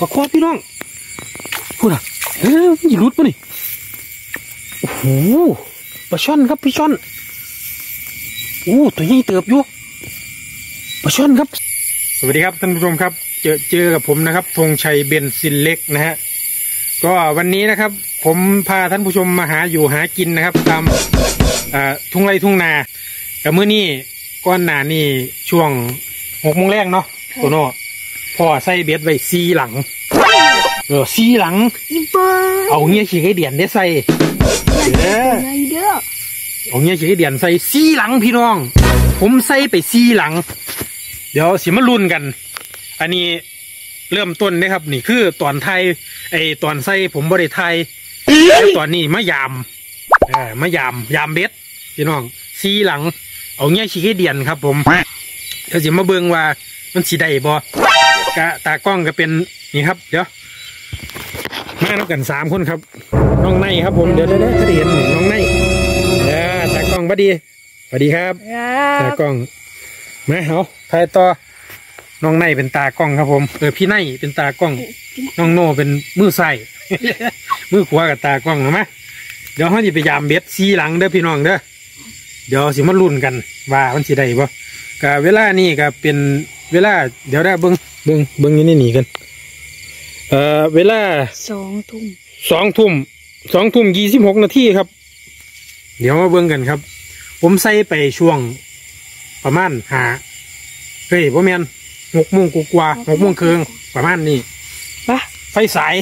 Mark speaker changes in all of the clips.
Speaker 1: ปลาคอพี่น้องพูดอะเอ้ยมันจะรุดปะนี่โอ้โหปลาช่อนครับพี่ช่อนโอ้ตัวใหญ่เติบอยู่ปลาช่อนครับ สวัสดีครับท่านผู้ชมครับ เจอเจอกับผมนะครับธงชัยเบนซินเล็กนะฮะก็วันนี้นะครับ ผมพาท่านผู้ชมมาหาอยู่หากินนะครับ ตามเอ่อทุ่งไร่ทุ่งนากับมื้อนี้ก้อนหนานี่ช่วงหกโมงแรกเนาะโตโน่ พ่อใส่เบ็ดไว้ซีหลัง เออซีหลัง
Speaker 2: อีเบอร์
Speaker 1: เอาเงี้ยขี้ไก่เดียนได้ใส่เออ
Speaker 2: ไงเด้อ
Speaker 1: เอาเงี้ยขี้ไก่เดียนใส่ซีหลังพี่น้อง ผมใส่ไปซีหลัง เดี๋ยวสิมาลุ้นกัน อันนี้เริ่มต้นนะครับ นี่คือตอนไทยไอตอนใส่ผมบริไทยแล้วตอนนี้มายามเออมายามยามเบ็ดพี่น้องซีหลัง เอาเงี้ยขี้ไก่เดียนครับ ผมเดี๋ยวสิมาเบิ่งว่ามันสีได้บ่ กะตากล้องก็เป็นนี่ครับ เดี๋ยวมาแล้วกันสามคนครับ น้องไนครับผมเดี๋ยวเดี๋ยวเดี๋ยวจะได้เห็นน้องไนเออตากล้องบัดดีสวัสดีครับตากล้องมาเอาถ่ายต่อน้องไนเป็นตากล้องครับผมเออพี่ไนเป็นตากล้อง น้องโนเป็นมือใส่มือขวากับตากล้องเห็นไหมเดี๋ยวเขาจะไปยามเบ็ดซีหลังเด้อพี่น้องเด้อเดี๋ยวสิมาลุ้นกันว่ามันสิได้บ่กะเวลานี่ก็เป็น เวลา เดี๋ยวได้เบิ้งเบิ้งเบิ้งอยู่นี่นี่กัน เอ่อ เวลา
Speaker 2: สองทุ่ม
Speaker 1: สองทุ่มสองทุ่มยี่สิบหกนาทีครับ เดี๋ยวมาเบิ่งกันครับ ผมใส่ไปช่วงประมาณหาเฮ้ยพ่อแมนหกโมงกว่าๆหกโมงครึ่งประมาณนี้
Speaker 2: ปะ
Speaker 1: ไฟสาย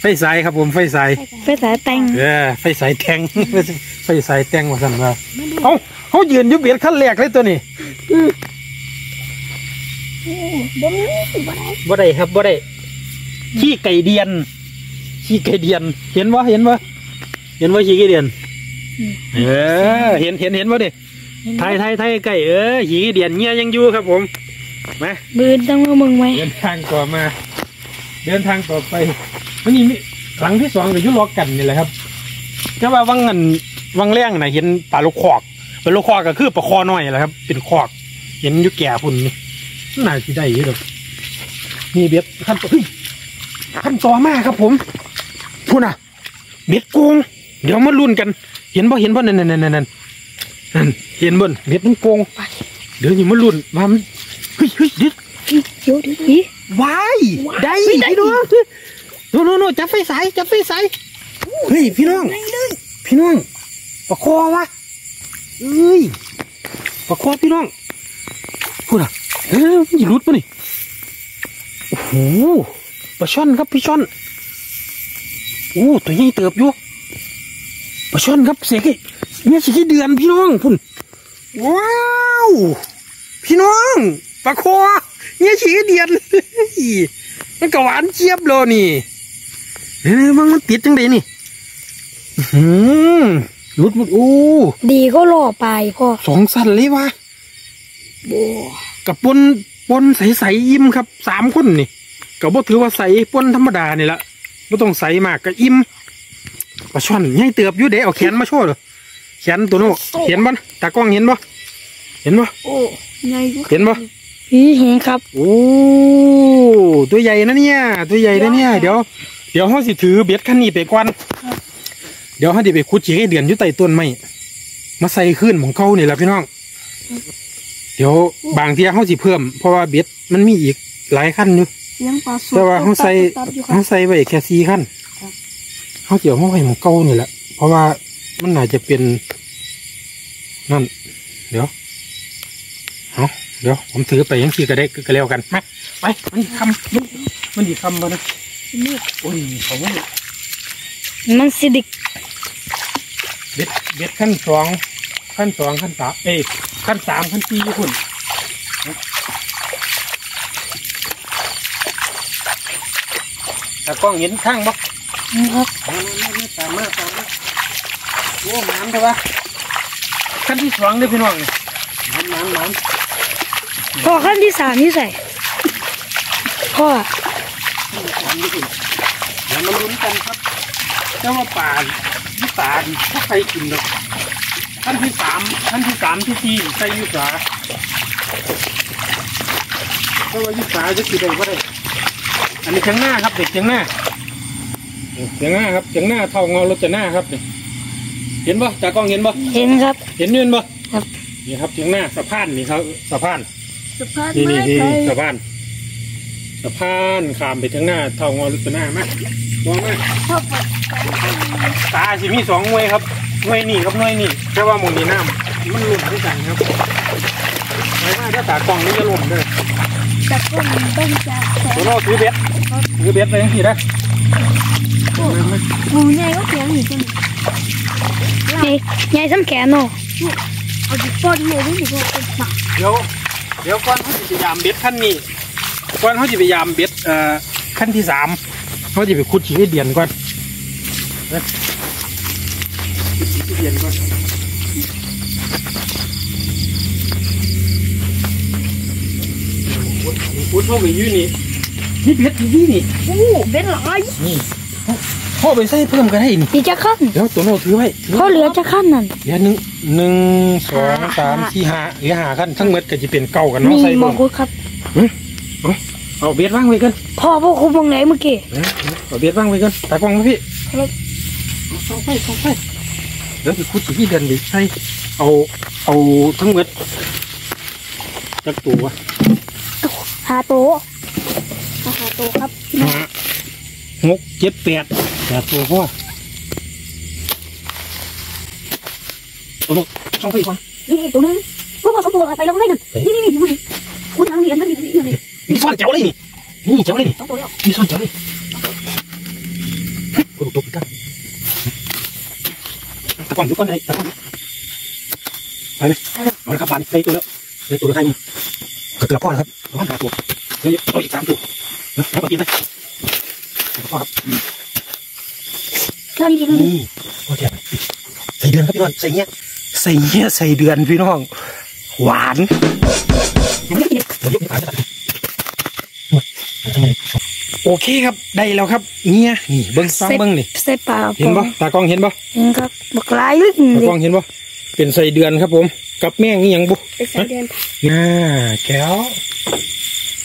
Speaker 1: ไฟสายครับผมไฟสาย
Speaker 2: ไปสายแต่ง
Speaker 1: เออไฟสายแทงไฟสายแทงว่าสั่นว่าเขาเขายืนอยุบเบียดขั้นแรกเลยตัวนี้
Speaker 2: บ่มีบ่ได้
Speaker 1: บ่ได้ครับบ่ได้ขี้ไก่เดียนขี้ไก่เดียน เห็นวะเห็นวะเห็นว่าขี้ไก่เดียน เออ เห็นเห็นเห็นวะดิไทยไทยไทยไก่เออขี้ไก่เดียนเงี้ยยังอยู่ครับผมมา
Speaker 2: บืนต้องมามึงไหม
Speaker 1: เดินทางต่อมา เดินทางต่อไปวันนี้มีหลังที่สองก็อยุล็อกกันนี่แหละครับก็ว่าวังเงินวังแรงนะเห็นปลาลูกคอกเป็นลูกคอกก็คือปลาคอน้อยแหละครับ เป็นคอก เห็นอยู่แก่พุ่นนี่ น่าจะได้อยู่ดอกนี่เบ็ดขั้นต่อเฮ้ยขั้นต่อมาครับผมพุ่นอะเบ็ดโกงเดี๋ยวมาลุ้นกัน เห็นบ่เห็นบ่นั่นนั่นนั่นนั่นนั่นเห็นบ่นเบ็ดมันโกงเดี๋ยวนี่มาลุ้นว่ามันเฮ้ยเฮ้ยเด็ด
Speaker 2: เดี๋ยวเดี๋ยวพี่
Speaker 1: วายได้พี่น้องโน่นโน่นโน่นจับไฟสายจับไฟสายเฮ้ยพี่น้องพี่น้องปะคอวะเอ้ยปะคอพี่น้องพูดอะ เอ้ยมันรุดปะนี่โอ้โหปลาช่อนครับพี่ช่อนโอ้ตัวใหญ่เติบอยู่ปลาช่อนครับเสกเนี่ยสิเดือนพี่น้องพุ่นว้าวพี่น้องปลาคอเนี่ยฉีเดียนมันก็หวานเจี๊ยบเลยนี่เฮ้ยมันมันติดจังไดนี่หือรุดมันอู้
Speaker 2: ดีก็รอไปพ่อ
Speaker 1: สองสั้นเลยวะ
Speaker 2: บั
Speaker 1: กับปนปนใสๆอิ่มครับสามคนนี่ก็บ่ถือว่าใสปนธรรมดานี่ละไม่ต้องใสมากก็อิ่มปลาช่อนใหญ่เติบอยู่เด้เอาแขนมาโชว์เลยแขนตัวโน้เห็นบ่นะตากล้องเห็นบ่เห็นบ่
Speaker 2: โอ้ไง
Speaker 1: เห็นบ่
Speaker 2: พี่เห็นครับ
Speaker 1: โอ้ตัวใหญ่นะเนี่ย ตัวใหญ่นะเนี่ย เดี๋ยว เดี๋ยวเขาสิถือเบ็ดคันนี้ไปก่อนเดี๋ยวเขาจะไปขุดฉีกให้เดือนอยู่ใต้ต้นไม้มาใส่ขึ้นของเขานี่แหละพี่น้อง เดี๋ยวบางเทีเขาสิเพิ่ม เพราะว่าเบ็ดมันมีอีกหลายขั้นอยู่
Speaker 2: เลี้ยงปลาสด
Speaker 1: แต่ว่าเขาใส่
Speaker 2: ตับๆอยู่ครั
Speaker 1: เขา
Speaker 2: บ
Speaker 1: ใส่ไว้แค่สี่ขั้นเขาเกี่ยวเขาไว้ของเก่านี่แหละ เพราะว่ามันน่าจะเป็นนั่น เดี๋ยวเอาเดี๋ยวผมถือไปยังขี่ก็ได้ก็แล้วกันมาไปมันคำมันมันดีคำมานะโอ้ยเขาว่า
Speaker 2: มันสิดิก
Speaker 1: เบ็ดเบ็ดขั้นสองขั้นสองขั้นสามเอ้ย ขั้นสามขั้นสี่คุณแต่กล้องเห็นข้างบ่
Speaker 2: นะครับ
Speaker 1: ไม่ไม่ไม่ตามมาตามมาโอ้น้ำใช่ปะขั้นที่สองเลยพี่น้องนี่น้ำน้ำน้ำ
Speaker 2: พ่อขั้นที่สามที่ใส่พ่อ
Speaker 1: น้ำนี่คุณเดี๋ยวมาลุ้นกันครับเจ้าว่าป่าที่ป่าถ้าใครกินหรอก ขั้นที่สามขั้นที่สามที่สี่ใส่ยุสาเพราะว่ายุสาจะกินได้ก็ได้อันนี้เชียงหน้าครับเด็กเชียงหน้าเชียงหน้าครับเชียงหน้าเท่าเงารถจะหน้าครับนี่เห็นปะตากล้องเห็นปะ
Speaker 2: เห็นครับ
Speaker 1: เห็นยืนปะ
Speaker 2: ครับ
Speaker 1: นี่ครับเชียงหน้าสะพานนี่ครับสะพาน
Speaker 2: สะพาน
Speaker 1: นี่
Speaker 2: ไม้
Speaker 1: นี่นี่
Speaker 2: ไผ่
Speaker 1: สะพานสะพานขามไปทางหน้าเท่าเงารถจะหน้ามากมองมา
Speaker 2: ชอบ
Speaker 1: ตาสิมีสองหน่วยครับ หน่วยนี่กับหน่วยนี่แค่ว่าหมองนี้น้ำมันหลุดด้วยกันครับไม่ว่าถ้าตากล้องนี่จะหล่นเลย
Speaker 2: จับก้นต้องจับแข
Speaker 1: ตัวนโน้ถือเบ็ดถือเบ็ดไปยังทีได้มามา
Speaker 2: หมูใหญ่ก็แข็งอยู่จังใหญ่ใหญ่ซ้ำแขนเนาะเอาดิป้อนเลยดิป้อนเป็นหมา
Speaker 1: เดี๋ยวเดี๋ยวก่อนเขาจะพยายามเบ็ดขั้นนี้ก่อนเขาจะพยายามเบ็ดเอ่อขั้นที่สามเขาจะไปขุดฉีดเดียนก่อน นะขุดฉีดเดียนก่อนขุดขุดเข้าไปยืนนี่นี่เบ็ดยู่นี่นี่
Speaker 2: โอ้เบ็ดหลาย
Speaker 1: นี่พ่อไปใส่เพิ่มก็ได้นี่
Speaker 2: นี่จะขั้น
Speaker 1: เดี๋ยวตัวโน้ตถือไว้ถือ
Speaker 2: เขาเหลือจะขั้นนั่น
Speaker 1: เดี๋ยวหนึ่งหนึ่งสองสามสี่ห้าเหลือห้าขั้นทั้งหมดก็จะเป็นเก่ากันเนาะ
Speaker 2: นี่
Speaker 1: ใส่
Speaker 2: ม
Speaker 1: เพิ่
Speaker 2: องคุดครับ
Speaker 1: เอาเอาเบียดว่างไว้กัน
Speaker 2: พ่อพวกคุณมองไหนเมื่อกี้
Speaker 1: เอาเอเบียดว่างไว้กันตากล้องมพี่
Speaker 2: ครับ
Speaker 1: เอาส่องไฟส่องไฟ เดี๋ยวจะคุดสีที่เดือนดิใช่เอาเอาทั้งหมดจักตัว
Speaker 2: หาโตะเอาหาโตะครับ
Speaker 1: ห้าหกเจ็ดแปดแปดตัวพ่อตัวลูกส่องไฟก่อน
Speaker 2: นี่ตัวนึงพวกเราสองตัวไปลงได้หนึ่งนี่นี่นี่นี่คุณทางนี้กันนี่นี่นี่
Speaker 1: มีซ่อนเจ๋วเลยนี่นี่เจ๋วเลยนี่
Speaker 2: สองตัวแล้ว
Speaker 1: มีซ่อนเจ๋วเลยกดตัวกัน ตะกอนดูก่อนเลยตะกอนไปเลยเอาละครับบานในตัวแล้วในตัวไทยมึงกระเตือพ่อนะครับประมาณห้าตัวเฮ้ยเอาอีกสามตัวนะแล้วก็กินเลยพ่อครับ
Speaker 2: น่านี้
Speaker 1: นี่โอเคใส่เดือนครับพี่น้องใส่เงี้ยใส่เงี้ยใส่เดือนพี่น้อง หวานเดี๋ยวยกนี่ผ่าน โอเคครับได้แล้วครับเงี้ยนี่เบิ้งฟังเบิ้งนี่
Speaker 2: ใส่ปลา
Speaker 1: เห็นปะตากล้องเห็นปะ
Speaker 2: เห็นครับบักลายลึก
Speaker 1: ตา
Speaker 2: เลย
Speaker 1: กล้องเห็นปะเป็นใส่เดือนครับผม กับแม่งนี่ยังบุ
Speaker 2: ไปใส่เดือน
Speaker 1: น่าแก้ว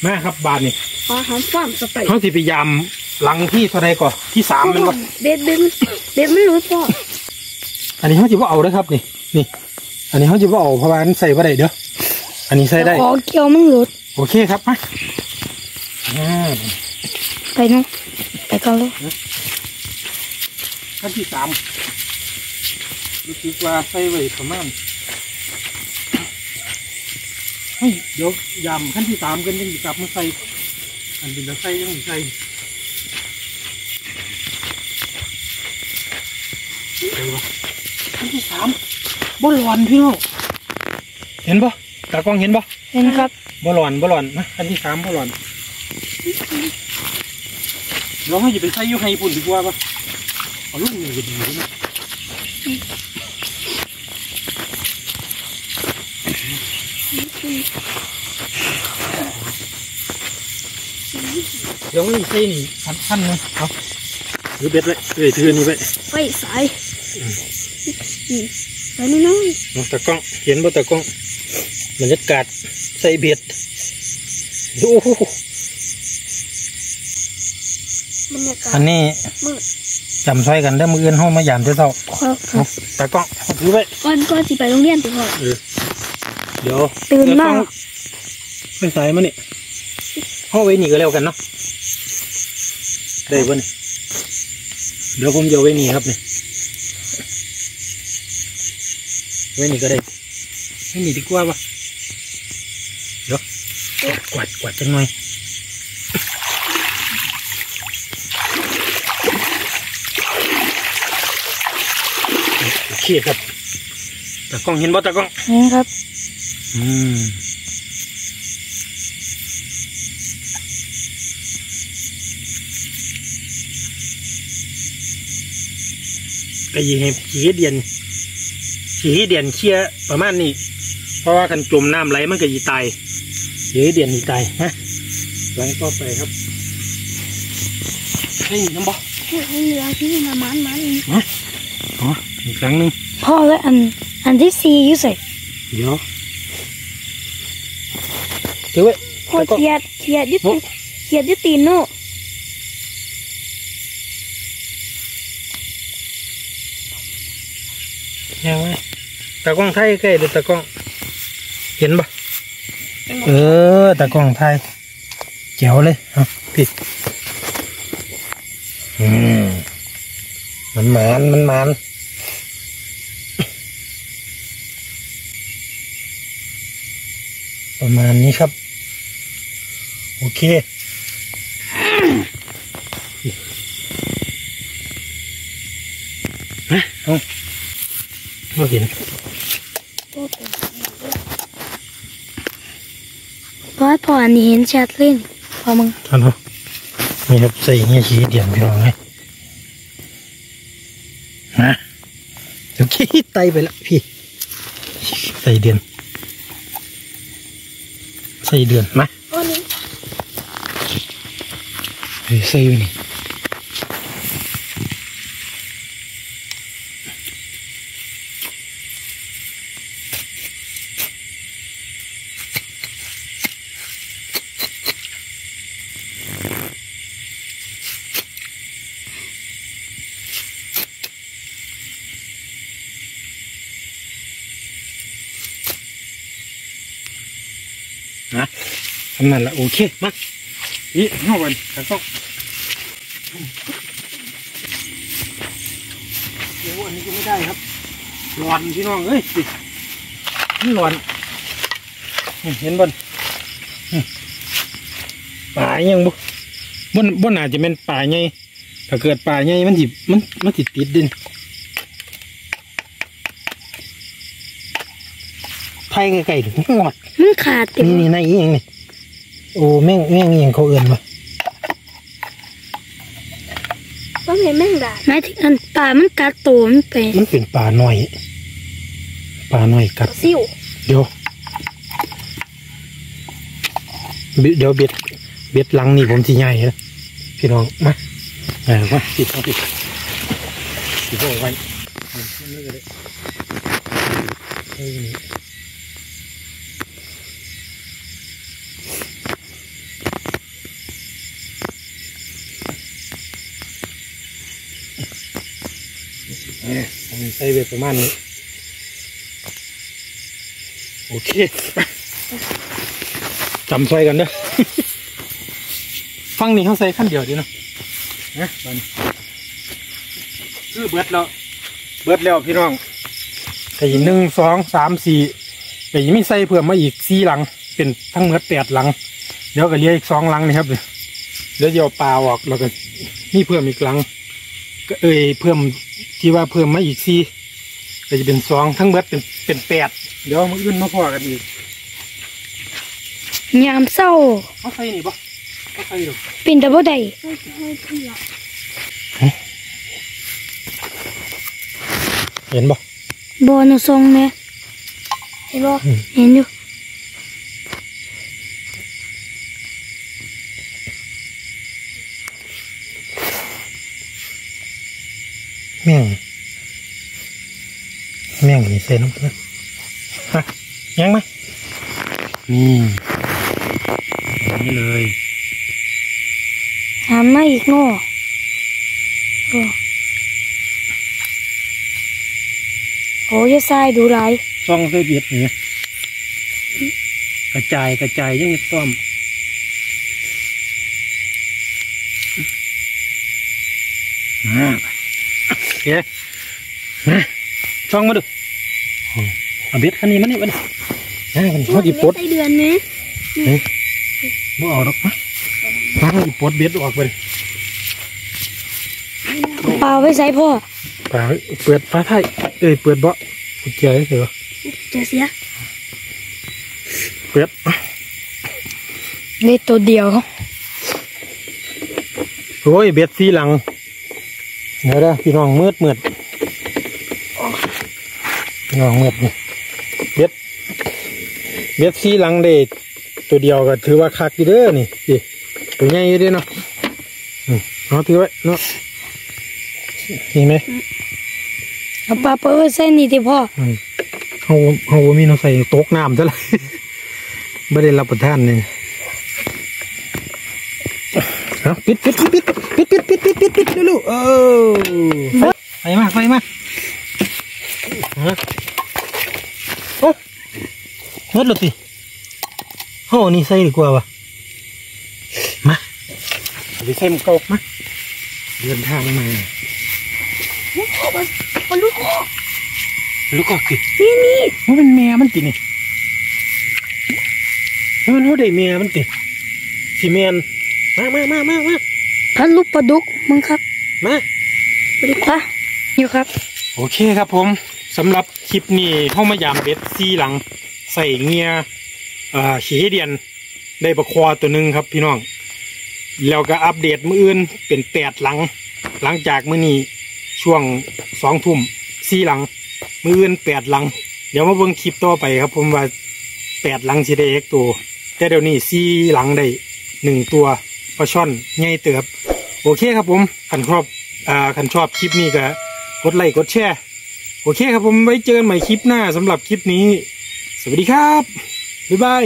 Speaker 1: มาครับบาทนี่
Speaker 2: อาหารฟาร์มสไป
Speaker 1: เขาสิพยายามหลังที่เท่าไรก่อนที่สามแมันปะ
Speaker 2: เบ็ดเบ็ดเบ็ดไม่รู้พ่อ
Speaker 1: อันนี้เขาจะว่าเอาเด้อครับนี่นี่ อันนี้เขาจะว่าเอาเพราะว่าอันใส่ว่าได้เด้ออันนี้ใส่ได้
Speaker 2: ขอเกี่ยวมันหลุด
Speaker 1: โอเคครับมาอ่า
Speaker 2: ไปน้องไปกันเลย
Speaker 1: ขั้นที่สามรู้สึกว่าใส่ไว้ประมาณเฮ้ยเดี๋ยวยำขั้นที่สามกันยังกลับมาใส่อันเป็นตะใส่ยังไม่ใส่ใส่วะขั้นที่สามบอลอนพี่น้องเห็นปะตากล้องเห็นปะ
Speaker 2: เห็นครับ
Speaker 1: บอลอนบอลอนนะขั้นที่สามบอลอน เราให้อย่าไปใส่อยูไฮปุ่นดีกว่าปะเอาลูกหนึ่งก็ดีนะเดี๋ยวให้ใส่นี่พันพันหนึงเอาถือเบ็ดไว้เอ้ยถืออันนี้ไว้
Speaker 2: ไปสายนี่ไปนี่น้อย
Speaker 1: เอาตะกล้องเห็นบ่ตะกล้องบรรยากาศใส่เบ็ดโอ้โห
Speaker 2: บรรยากา
Speaker 1: อั
Speaker 2: ศ
Speaker 1: นนี้
Speaker 2: มืด
Speaker 1: จำซอยกันเด้อมืออื่นเฮามายามเจ้าเจ้า
Speaker 2: ครับค
Speaker 1: เอา
Speaker 2: รับ
Speaker 1: ตากล้องเอาถือไว้
Speaker 2: ก่อนก่อนสิไปโรงเรียนติพ่อ
Speaker 1: เออเดี๋ยว
Speaker 2: ตื่นมาก
Speaker 1: ไปสายมานี่ห้องไว้นี่ก็แล้วกันเนาะได้บ่นี่เดี๋ยวผมจะเอาไว้นี่ครับนี่ไว้นี่ก็ได้ไว้นี่ดีกว่าปะเดี๋ยวกวาดกวาดจังหน่อย โอเคครับตากล้องเห็นบ่ตากล้อง
Speaker 2: เห็นครับ
Speaker 1: อืมก็ยีให้ขี้เดียนขี้เดียนเคี้ยประมาณนี้ เพราะว่ากันจมน้ำไหลมันก็ยีตายขี้เดียนยีตายฮะหลังต่อไปครับให้ยน้ำบ่
Speaker 2: เฮ้ยเวลาที่มามันมัน
Speaker 1: อ๋อ อีกครั้งหนึ่ง
Speaker 2: พ่อแล้วอันอันที่สี่ยู่ใส่
Speaker 1: เดี๋ยวถือว้
Speaker 2: โคอรเขียดเขียดยุติโเขียดยุติโน่
Speaker 1: ยังไงตะกล้งไทยใกล้ดูตะกล้งเห็นปะเออตะกล้งไทยเจ๋วเลยเอาผิดอืมมันหมันมันมน ประมาณนี้ครับ โอเค ฮะเอาไม่เห็น
Speaker 2: เพราะว่าพออันนี้เห็นชัดเล่นพอมึง
Speaker 1: ท่านเนาะนี่ครับใส่เงี้ยชีเดียนพี่น้องไงฮะเดี๋ยวขี้ไตไปละพี่ ใส่เดือน ใส่เดือนมาใส่อยู่นี่ ทำนั่นละโอเคมาอีเข้ากันกันต้องเดี๋ยวอันนี้ก็ไม่ได้ครับร้อนพี่น้องเอ้ยสิมันร้อนนี่เห็นบนป่ายังบุบนบนอาจจะเป็นป่าใหญ่ถ้าเกิดป่าใหญ่มันสิมันมันสิติดดินไทยไกลๆถึงหอด
Speaker 2: มันขาดเต็ม
Speaker 1: นี่นี่ในอีหยังนี่ โอ้แม่งแม่งอีหยังเขาเอื่นมา
Speaker 2: ต้องเห็นแม่งดาหมายถึงอันป่ามันกัดตัวมันไป
Speaker 1: มันเป็นป่าหน่อยป่าหน่อยกัด
Speaker 2: ซิว
Speaker 1: เดี๋ยวบิเดี๋ยวเบ็ดเบ็ดหลังนี่ผมสิใหญ่เหรอพี่น้องมาเออมาปิดเอาปิดปิดเอาไว้เออนี่ก็ได้เออนี่เออ ผมใส่เบ็ดประมาณนี้ โอเคไปจำซอยกันเด้อฟังนี่เขาใส่ขั้นเดียวดีเนาะนะบัดนคือเบิดแล้ว เบิดแล้วพี่น้องแต่อีกหนึ่งสองสามสี่แต่ยังไม่ใส่เพิ่มมาอีกสี่หลัง เป็นทั้งหมดแปดหลัง เดี๋ยวก็เหลี้ยอีกสองหลังนี่ครับเดี๋ยวเดี๋ยวปลาออกแล้วก็มีเพิ่มอีกหลัง ก็เอ่ยเพิ่ม ที่ว่าเพิ่มมาอีกสี่ก็จะเป็นสองทั้งหมดเป็นเป็นแปดเดี๋ยวมาอื่นมาพอกันอีก
Speaker 2: ยามเศร้า
Speaker 1: เขาใส่นี่ปะเขาใส่หรอ
Speaker 2: เป็นดับเบิลได
Speaker 1: เห็นปะ
Speaker 2: บอลทรงไหมเห็นบ่เห็นอยู่
Speaker 1: แม่งแม่งนี่เส้นนะฮะยังไหมนี่อย่างนี่เลย
Speaker 2: หามมาอีกโน่โอ้โหอยาทรายดูไร
Speaker 1: ซองใส่เบียดนี่กระจายกระจายยังต้อมมาโอ เคมาช่องมาดูเอาเบ็ดคันนี้มานี่มาดินะมันเขาจิปลด
Speaker 2: ไส้เดือนไหม
Speaker 1: บ่เอาดอกมามาเขาจิปลดเบ็ดออกไปเลย
Speaker 2: ปลาไว้ใส่พ่อ
Speaker 1: ปลาเปิดฟ้าไทยเอ้ยเปิดเบาะกุญแจเสือ
Speaker 2: จะเสีย
Speaker 1: เปิด
Speaker 2: เลยตัวเดียว
Speaker 1: โอ้ยเบ็ดสีหลัง เดี๋ยวนะพี่น้องมืดมืดพี่น้องมืดนี่เบ็ดเบ็ดสีหลังเด็ตัวเดียวก็ถือว่าคักอยู่เด้อนี่สิตัวใหญ่อยู่เด้อเนาะอืมเอาถือไว้เนาะเห็นไหม
Speaker 2: เอาปลาเปิดใส่นี่ที่พ่อ
Speaker 1: อืมเขาเขาบ่มีน้ำใส่ตกน้ำซะเลยไม่ได้รับประทานเลย เอาปิดปิดปิดปิดปิดปิดปิดปิดปิดปิดเร็วๆเออไฟมาไฟมาไฟฮะโอ้เฮ็ดเลยติห่อานี่ใส่ดีกว่าวะมาไปใส่มกกมาเดินทางมา
Speaker 2: มันลูก
Speaker 1: ลูกก็ติ
Speaker 2: นี่นี่
Speaker 1: มันเป็นแม่มันตินี่มันว่าได้แม่มันติสิแมน มามามามามา
Speaker 2: พันลูกปลาดุกมึงครับ
Speaker 1: มา
Speaker 2: ปลาดุกปะอยู่ครับ
Speaker 1: โอเคครับผมสำหรับคลิปนี้เข้ามายามเบ็ดซีหลัง ใส่เงียเอ่อขี้เดียน ได้ประควาตัวหนึ่งครับพี่น้อง แล้วก็อัปเดตมืออื่นเป็นแปดหลัง หลังจากมื้อนี้ช่วงสองทุ่มซีหลัง มืออื่นแปดหลัง เดี๋ยวมาเบิ่งคลิปต่อไปครับ ผมว่าแปดหลังสิได้เอกตัวแต่เดี๋ยวนี้ซีหลังได้หนึ่งตัวป ลาช่อนใหญ่เติบ โอเคครับผมขันครอบอ่าขันชอบคลิปนี้ก็กดไลค์กดแชร์โอเคครับผมไว้เจอกันใหม่คลิปหน้าสำหรับคลิปนี้ สวัสดีครับ
Speaker 2: บ๊ายบาย